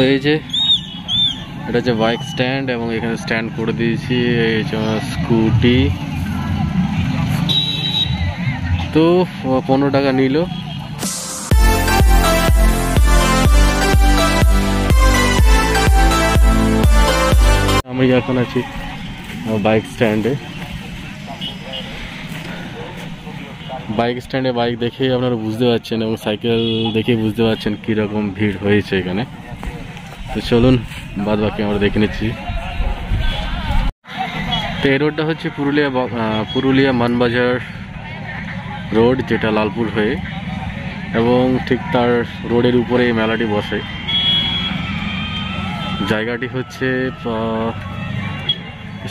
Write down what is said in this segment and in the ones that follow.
তো এই যে, এটা হচ্ছে বাইক স্ট্যান্ড এবং এখানে স্ট্যান্ড করে দিয়েছি, এই স্কুটি তো পনেরো টাকা নিল। আমি এখন আছি বাইক স্ট্যান্ডে বাইক স্ট্যান্ডে বাইক দেখেই আপনারা বুঝতে পারছেন এবং সাইকেল দেখেই বুঝতে পারছেন কীরকম ভিড় হয়েছে এখানে। তো চলুন, বাদ বাকি আমরা দেখে নিচ্ছি। তো এই রোডটা হচ্ছে পুরুলিয়া পুরুলিয়া মানবাজার রোড, যেটা লালপুর হয়ে, এবং ঠিক তার রোডের উপরে এই মেলাটি বসে। জায়গাটি হচ্ছে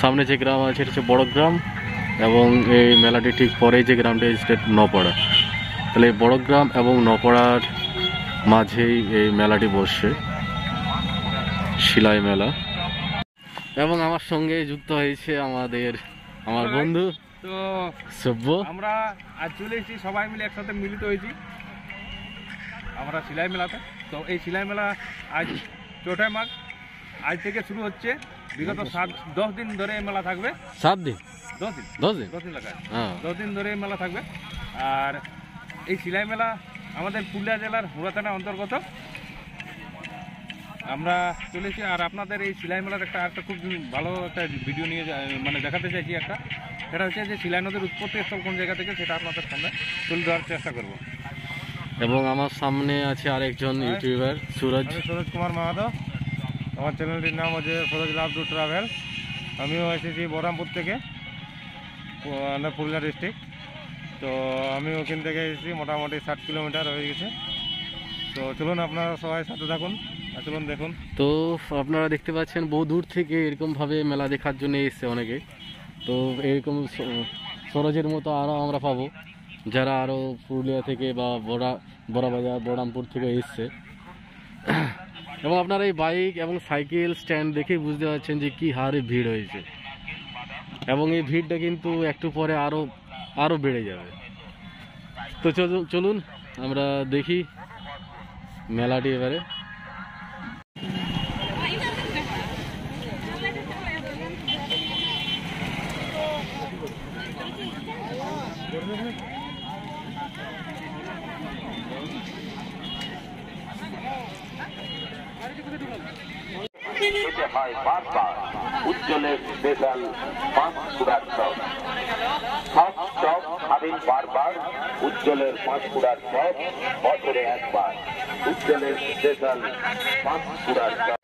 সামনে যে গ্রাম আছে সেটা হচ্ছে বড় গ্রাম, এবং এই মেলাটি ঠিক পরে যে গ্রামটি স্টেট নপাড়া। তাহলে এই বড় গ্রাম এবং নপাড়ার মাঝেই এই মেলাটি বসছে শিলাই মেলা। এবং আমার সঙ্গে যুক্ত হয়েছে আমাদের আমার বন্ধু তো সভ্য। আমরা আজ চলে এসেছি সবাই মিলে একসাথে মিলিত হয়েছি আমরা সেলাই মেলাতে। তো এই সেলাই মেলা আজ চৌঠাই মাঘ। আজ থেকে শুরু হচ্ছে বিগত সাত দশ দিন ধরে এই মেলা থাকবে। সাত দিন? দশ দিন। দশ দিন? দশ দিন লাগায়। হ্যাঁ। দশ দিন ধরে এই মেলা থাকবে। আর এই সেলাই মেলা আমাদের পুরুলিয়া জেলার হুড়া থানা অন্তর্গত। আমরা চলেছি আর আপনাদের এই সেলাই মেলার একটা একটা খুব ভালো একটা ভিডিও নিয়ে মানে দেখাতে চাইছি একটা। সেটা হচ্ছে যে সিলাই নদীর উৎপত্তি স্থল কোন জায়গা থেকে সেটা আপনাদের সামনে তুলে ধরার চেষ্টা করব। এবং আমার সামনে আছে আরেকজন ইউটিউবার সুরজ। সুরজ কুমার মাহাতো। আমার চ্যানেলটির নাম হচ্ছে সুরজ লাভ টু ট্রাভেল। আমিও এসেছি বহরামপুর থেকে মানে পুরুলিয়া ডিস্ট্রিক্ট তো আমি ওখান থেকে এসেছি মোটামুটি ষাট কিলোমিটার হয়ে গেছে। তো চলুন আপনারা সবাই সাথে থাকুন। আর দেখুন। তো আপনারা দেখতে পাচ্ছেন, বহু দূর থেকে এরকমভাবে মেলা দেখার জন্য এসছে অনেকে। তো এরকম সরোজের মতো আরও আমরা পাবো, যারা আরও পুরুলিয়া থেকে বা বড়া, বড়াবাজার, বড়ামপুর থেকে এসছে। এবং আপনারা এই বাইক এবং সাইকেল স্ট্যান্ড দেখেই বুঝতে পারছেন যে কী হারে ভিড় হয়েছে। এবং এই ভিড়টা কিন্তু একটু পরে আরও আরও বেড়ে যাবে। তো চলুন, আমরা দেখি মেলাটি এবারে। খেতে হয় বারবার। উজ্জ্বলের স্পেশাল পাঁচ কুড়ার চপ সব চপ খাবেন বারবার, উজ্জ্বলের পাঁচ কুড়ার চপ বছরে একবার। উজ্জ্বলের স্পেশাল পাঁচ কুড়ার চপ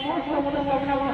সমস্ত মনোকামনা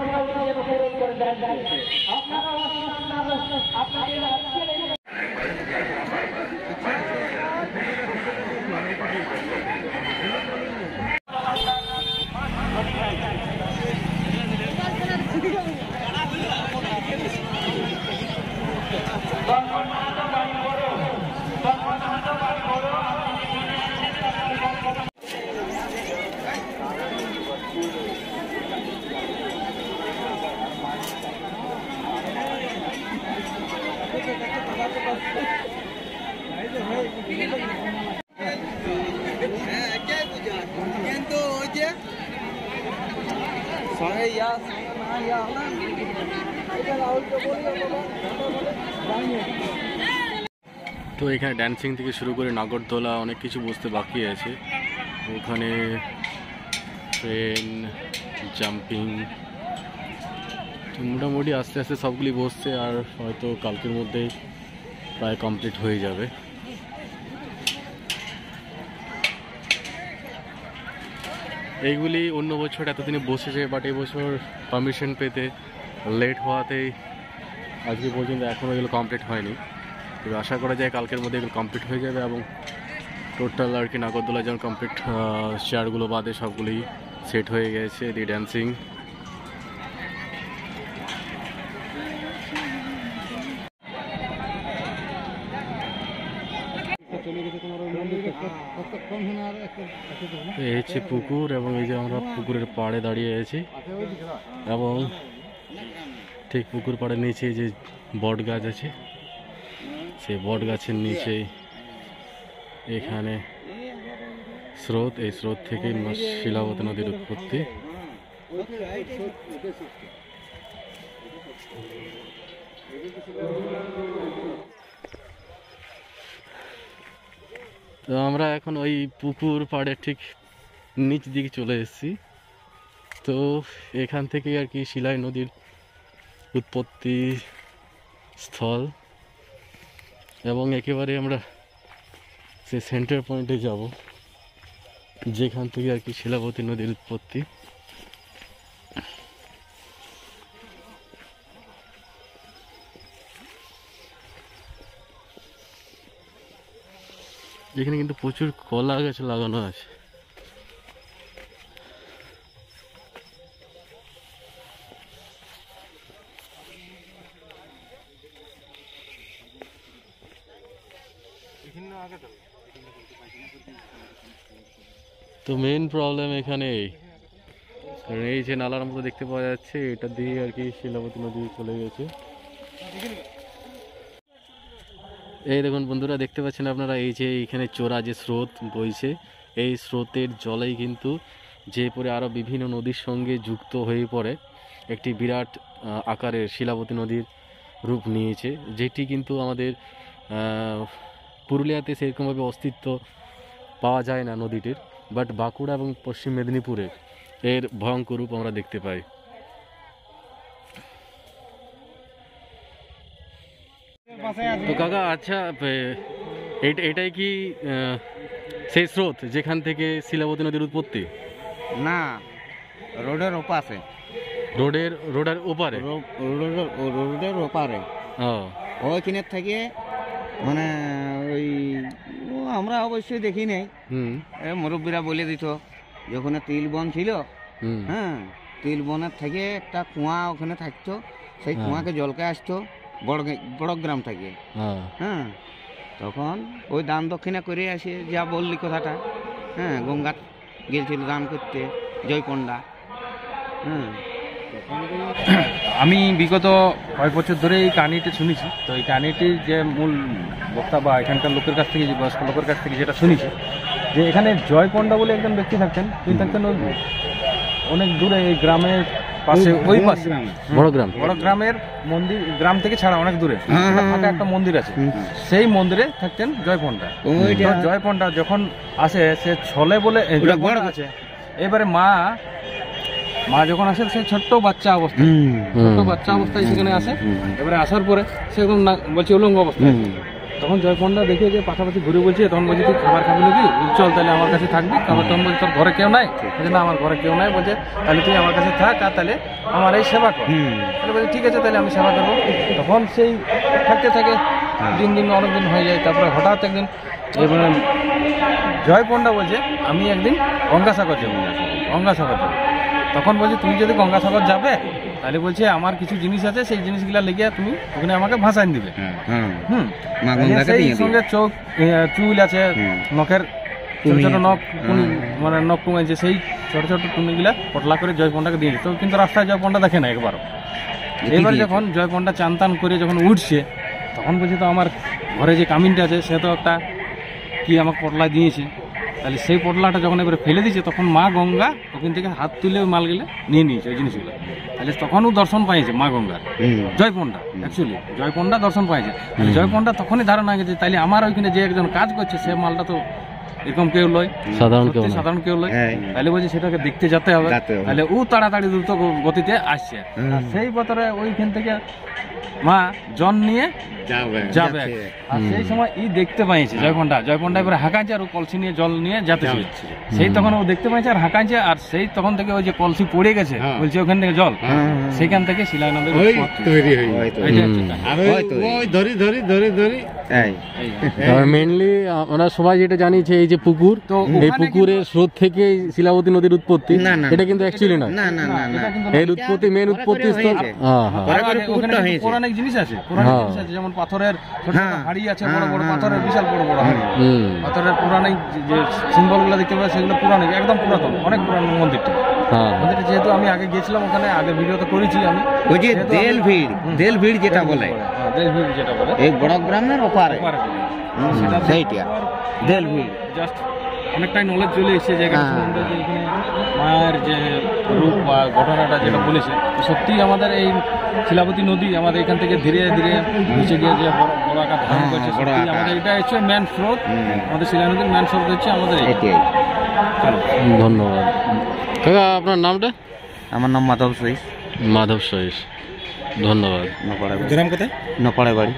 তো এখানে ড্যান্সিং থেকে শুরু করে নাগরদোলা অনেক কিছু বুঝতে বাকি আছে। ওখানে ট্রেন জাম্পিং মোটামুটি আস্তে আস্তে সবগুলি বসছে আর হয়তো কালকের মধ্যেই প্রায় কমপ্লিট হয়ে যাবে। এইগুলি অন্য বছর এতদিনে বসেছে বাট এবছর পারমিশন পেতে লেট হওয়াতেই আজকে পর্যন্ত এখনও এগুলো কমপ্লিট হয়নি। তবে আশা করা যায় কালকের মধ্যে এগুলো কমপ্লিট হয়ে যাবে এবং টোটাল আর কি নাগরদোলা যেমন কমপ্লিট চেয়ারগুলো বাদে সবগুলি সেট হয়ে গেছে দি ড্যান্সিং এই হচ্ছে পুকুর এবং এই যে আমরা পুকুরের পাড়ে দাঁড়িয়ে আছি। এবং ঠিক পুকুর পাড়ের নিচে যে বট গাছ আছে, সেই বট গাছের নিচে এখানে স্রোত, এই স্রোত থেকেই শিলাবতী নদীর উৎপত্তি। তো আমরা এখন ওই পুকুর পাড়ে ঠিক নিচ দিকে চলে এসেছি। তো এখান থেকে আর কি শিলাই নদীর উৎপত্তি স্থল এবং একেবারে আমরা সে সেন্টার পয়েন্টে যাব, যেখান থেকে আর কি শিলাবতী নদীর উৎপত্তি। এখানে কিন্তু প্রচুর কলা গাছ লাগানো আছে। তো মেন প্রবলেম এখানে এই যে নালার মতো দেখতে পাওয়া যাচ্ছে, এটা দিয়ে আর কি শিলাবতী নদী চলে গেছে। এই দেখুন বন্ধুরা, দেখতে পাচ্ছেন আপনারা, এই যে এখানে চোরা যে স্রোত বইছে, এই স্রোতের জলেই কিন্তু যে পরে আরও বিভিন্ন নদীর সঙ্গে যুক্ত হয়ে পড়ে, একটি বিরাট আকারের শিলাবতী নদীর রূপ নিয়েছে, যেটি কিন্তু আমাদের পুরুলিয়াতে সেরকমভাবে অস্তিত্ব পাওয়া যায় না নদীটির বাট বাঁকুড়া এবং পশ্চিম মেদিনীপুরে এর ভয়ঙ্কর রূপ আমরা দেখতে পাই। তো কাকা আচ্ছা এটাই কি সেই স্রোত যেখান থেকে শিলাবতী নদীর উৎপত্তি? না রোডের ওপাশে। রোডের রোডের ওপারে? রোডের ওপারে। ও। ওইখানের থেকে মানে ওই আমরা অবশ্যই দেখি নাই। মুরব্বীরা বলে দিত যখন তিল বন ছিল। হ্যাঁ তিল বনের থেকে একটা কুয়া ওখানে থাকতো। সেই হ্যাঁ। কুয়াকে জলকে আসতো। বড় বড় গ্রাম থেকে। হ্যাঁ। হ্যাঁ। তখন ওই দান দক্ষিণা করে আসে যা বললি কথাটা। হ্যাঁ গঙ্গা গেছিল দান করতে জয়কন্ডা হ্যাঁ। আমি বিগত কয়েক বছর ধরে এই কাহিনিটি শুনেছি। তো এই কাহিনিটির যে মূল বক্তা বা এখানকার লোকের কাছ থেকে যে বয়স্ক লোকের কাছ থেকে যেটা শুনেছি যে এখানে জয় পণ্ডা বলে একজন ব্যক্তি থাকতেন। তিনি থাকতেন ওই অনেক দূরে এই গ্রামের পাশে ওই পাশে। বড় গ্রাম। বড় গ্রামের মন্দির গ্রাম থেকে ছাড়া অনেক দূরে। হ্যাঁ, হ্যাঁ, ফাঁকা একটা মন্দির আছে। সেই মন্দিরে থাকতেন জয় ওইটা জয় যখন আসে সে ছলে বলে আছে। এবারে মা মা যখন আসে সে ছোট্ট বাচ্চা অবস্থা ছোট্ট বাচ্চা অবস্থায় সেখানে আসে। এবারে আসার পরে সে একদম বলছে উলঙ্গ অবস্থায়। তখন জয় পণ্ডা দেখে যে পাশাপাশি ঘুরে বলছে তখন বলছে তুই খাবার খাবি নাকি? চল তাহলে আমার কাছে থাকবি। খাবার তখন বলছে তোর ঘরে কেউ নাই? বলছে না আমার ঘরে কেউ নাই। বলছে তাহলে তুই আমার কাছে থাক আর তাহলে আমার এই সেবা কর। তাহলে বলছে ঠিক আছে তাহলে আমি সেবা করব। তখন সেই থাকতে থাকে দিন দিন অনেক দিন হয়ে যায়। তারপরে হঠাৎ একদিন এবারে জয় পণ্ডা বলছে আমি একদিন গঙ্গাসাগর যাব। গঙ্গাসাগর যাব। তখন বলছে তুমি যদি গঙ্গাসাগর যাবে তাহলে বলছে আমার কিছু জিনিস আছে সেই জিনিসগুলো লেগে তুমি ওখানে আমাকে ভাসান দিবে। হ্যাঁ হুম। মা সেই সঙ্গে চোখ চুল আছে নখের ছোট টুনি ছোট নখ মানে নখ সেই ছোট ছোট টুনিগুলা পটলা করে জয় পণ্ডাকে দিয়ে দিত কিন্তু রাস্তায় জয়পণ্ডা দেখে না একবারও। এবার যখন জয় পণ্ডা চান টান করে যখন উঠছে তখন বলছে তো আমার ঘরে যে কামিনটা আছে সে তো একটা কি আমাকে পটলা দিয়েছে? তাহলে সেই পটলাটা যখন এবারে ফেলে দিয়েছে তখন মা গঙ্গা ওখান থেকে হাত তুলে ওই মালগুলো নিয়ে নিয়েছে ওই জিনিসগুলো। তাহলে তখনও দর্শন পাইছে মা গঙ্গার। জয়পন্ডা জয় পণ্ডা অ্যাকচুয়ালি জয়পন্ডা দর্শন পাইছে তাহলে জয় পণ্ডা তখনই ধারণা গেছে তাহলে আমার ওইখানে যে একজন কাজ করছে সে মালটা তো এরকম কেউ লয়? সাধারণ কেউ সাধারণ কেউ লয়? হ্যাঁ। তাহলে বলছে সেটাকে দেখতে যেতে হবে। তাহলে ও তাড়াতাড়ি দ্রুত গতিতে আসছে। আর সেই বতরে ওইখান থেকে মা জন নিয়ে যাবে। যাবে। আর সেই সময় ই দেখতে পাইছে জয়পন্ডা। জয়পন্ডা এবারে হাঁকাইছে আর ও কলসি নিয়ে জল নিয়ে যেতে সেই তখন ও দেখতে পাইছে আর হাঁকাইছে আর সেই তখন থেকে ওই যে কলসি পড়ে গেছে হ্যাঁ। বলছে ওখান থেকে জল। হ্যাঁ। সেখান থেকে তৈরি। ওই ওই ধরি ধরি ধরি ধরি। মেনলি আমরা সবাই যেটা জানি যে এই যে পুকুর এই পুকুরের স্রোত থেকে শিলাবতী নদীর উৎপত্তি এটা কিন্তু অ্যাকচুয়ালি নয় না না না না। এটা কিন্তু এর উৎপত্তি মেন উৎপত্তি। হ্যাঁ হ্যাঁ। পৌরাণিক জিনিস আছে পৌরাণিক হ্যাঁ। জিনিস আছে যেমন পাথরের ছোট ছোট। হাড়ি আছে বড় বড় পাথরের। বিশাল বড় বড় হাড়ি। পাথরের পৌরাণিক যে- যে সিম্বলগুলো দেখতে পাবে সেগুলো পৌরাণিক একদম পুরাতন অনেক পুরানো মন্দিরটা। হ্যাঁ। মন্দিরটা যেহেতু আমি আগে গিয়েছিলাম ওখানে আগে ভিডিও তো করেছি আমি। ওই যে দেল ভিড় দেল ভিড় যেটা বলে। দেশ ভিড় যেটা বলে। এই বড় গ্রামের ওপারে। সেইটা। দেল ভিড় জাস্ট অনেকটাই নলেজ চলে এসেছে হ্যাঁ। যে এখানে মায়ের যে রূপ বা ঘটনাটা যেটা বলেছে সত্যি আমাদের এই শিলাবতী নদী আমাদের এখান থেকে ধীরে ধীরে নিচে গিয়ে যে বড় আকার ধারণ হ্যাঁ, করছে। আমাদের এটা হচ্ছে ম্যান স্রোত। আমাদের শিলা নদীর ম্যান স্রোত হচ্ছে আমাদের ধন্যবাদ। কাকা আপনার নামটা? আমার নাম মাধব সহিস। মাধব সহিস। ধন্যবাদ। নপাড়া গ্রাম কোথায়? নপাড়া বাড়ি।